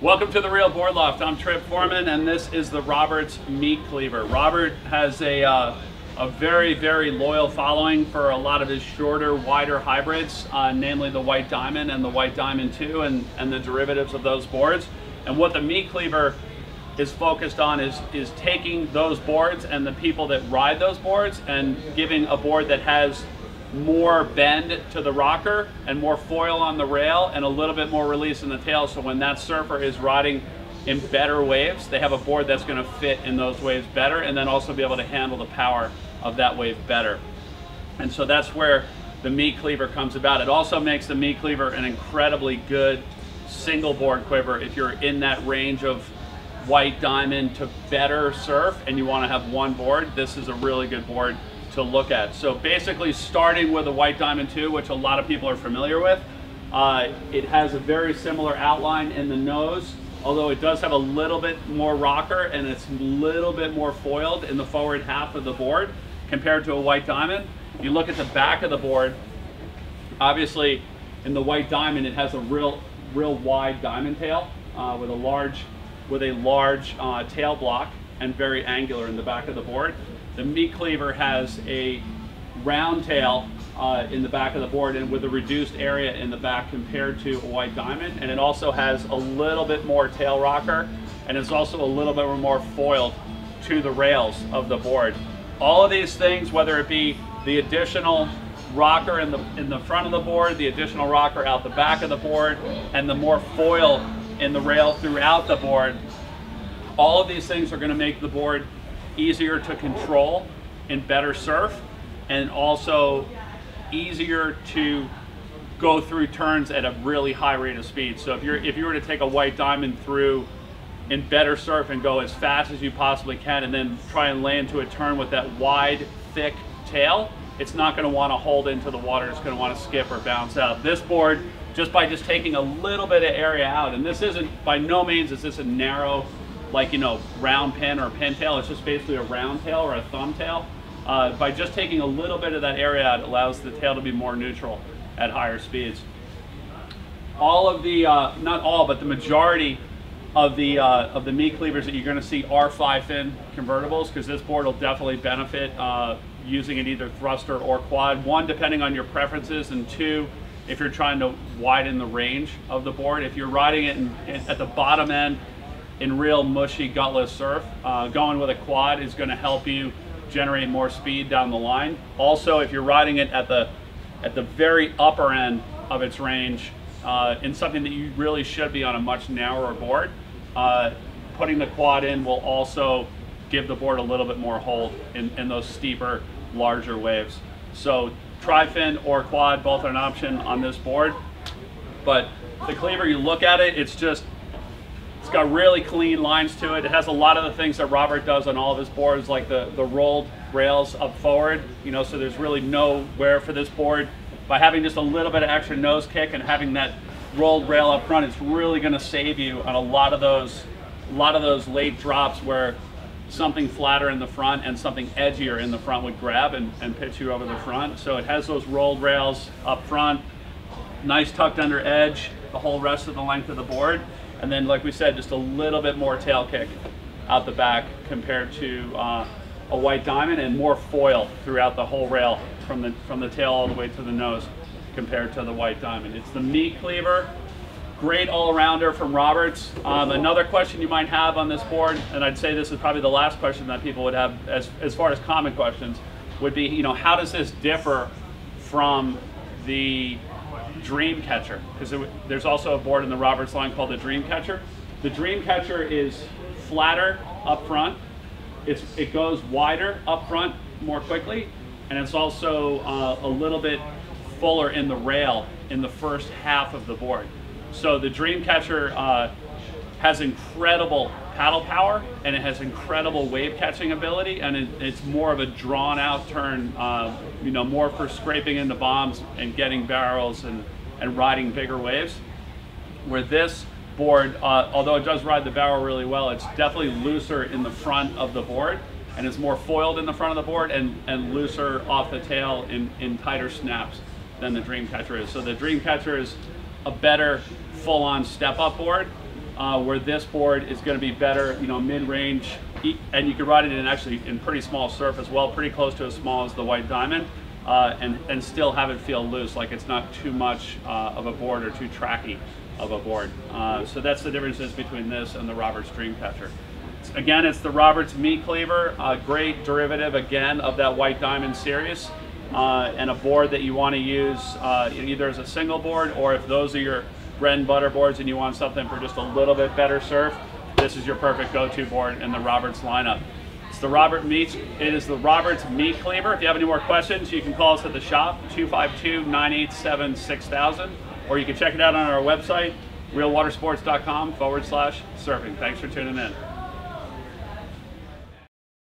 Welcome to the Real Board Loft. I'm Trip Forman, and this is the Roberts Meat Cleaver. Robert has a uh, a very, very loyal following for a lot of his shorter, wider hybrids, uh, namely the White Diamond and the White Diamond 2 and, and the derivatives of those boards. And what the Meat Cleaver is focused on is, is taking those boards and the people that ride those boards and giving a board that has more bend to the rocker and more foil on the rail and a little bit more release in the tail so when that surfer is riding in better waves they have a board that's going to fit in those waves better and then also be able to handle the power of that wave better. And so that's where the meat cleaver comes about. It also makes the meat cleaver an incredibly good single board quiver if you're in that range of white diamond to better surf and you want to have one board, this is a really good board to look at. So basically starting with a white diamond 2, which a lot of people are familiar with, uh, it has a very similar outline in the nose, although it does have a little bit more rocker and it's a little bit more foiled in the forward half of the board compared to a white diamond. You look at the back of the board, obviously in the white diamond it has a real real wide diamond tail uh, with a large with a large uh, tail block and very angular in the back of the board. The meat cleaver has a round tail uh, in the back of the board and with a reduced area in the back compared to a white diamond and it also has a little bit more tail rocker and it's also a little bit more foiled to the rails of the board. All of these things, whether it be the additional rocker in the, in the front of the board, the additional rocker out the back of the board, and the more foil in the rail throughout the board, all of these things are going to make the board easier to control and better surf and also easier to go through turns at a really high rate of speed. So if you're if you were to take a white diamond through in better surf and go as fast as you possibly can and then try and land to a turn with that wide, thick tail, it's not going to want to hold into the water. It's going to want to skip or bounce out. This board, just by just taking a little bit of area out, and this isn't, by no means is this a narrow, like, you know, round pin or pintail. It's just basically a round tail or a thumb tail. Uh, by just taking a little bit of that area out, it allows the tail to be more neutral at higher speeds. All of the, uh, not all, but the majority of the uh, of the meat cleavers that you're going to see are five fin convertibles because this board will definitely benefit uh, using it either thruster or quad. One, depending on your preferences, and two, if you're trying to widen the range of the board. If you're riding it in, in, at the bottom end in real mushy gutless surf, uh, going with a quad is going to help you generate more speed down the line. Also, if you're riding it at the at the very upper end of its range, uh, in something that you really should be on a much narrower board. Uh, putting the quad in will also give the board a little bit more hold in, in those steeper, larger waves. So tri-fin or quad, both are an option on this board. But the cleaver, you look at it, it's just, it's got really clean lines to it. It has a lot of the things that Robert does on all of his boards, like the, the rolled rails up forward, you know, so there's really no wear for this board by having just a little bit of extra nose kick and having that rolled rail up front, it's really going to save you on a lot of those, a lot of those late drops where something flatter in the front and something edgier in the front would grab and, and pitch you over the front. So it has those rolled rails up front, nice tucked under edge, the whole rest of the length of the board. And then, like we said, just a little bit more tail kick out the back compared to uh, a white diamond and more foil throughout the whole rail from the, from the tail all the way to the nose compared to the white diamond. It's the meat cleaver, great all-rounder from Roberts. Um, another question you might have on this board, and I'd say this is probably the last question that people would have as, as far as common questions, would be, you know, how does this differ from the Dreamcatcher? Because there's also a board in the Roberts line called the Dreamcatcher. The Dreamcatcher is flatter up front. It's, it goes wider up front more quickly and it's also uh, a little bit fuller in the rail in the first half of the board. So the Dreamcatcher uh, has incredible paddle power and it has incredible wave catching ability and it, it's more of a drawn out turn, uh, you know, more for scraping into bombs and getting barrels and, and riding bigger waves. Where this board, uh, although it does ride the barrel really well, it's definitely looser in the front of the board and is more foiled in the front of the board and, and looser off the tail in, in tighter snaps than the Dreamcatcher is. So the Dreamcatcher is a better full-on step-up board. uh, where this board is going to be better, you know, mid-range, and you can ride it in actually in pretty small surf as well, pretty close to as small as the White Diamond, uh, and and still have it feel loose, like it's not too much uh, of a board or too tracky of a board. Uh, so that's the differences between this and the Roberts Dreamcatcher. Again, it's the Roberts Meat Cleaver, a great derivative again of that White Diamond series, uh, and a board that you want to use uh, either as a single board or if those are your bread and butter boards and you want something for just a little bit better surf, this is your perfect go-to board in the Roberts lineup. It's the Robert Meat. It is the Roberts Meat Cleaver. If you have any more questions, you can call us at the shop 252-987-6000, or you can check it out on our website realwatersports.com forward slash surfing. Thanks for tuning in.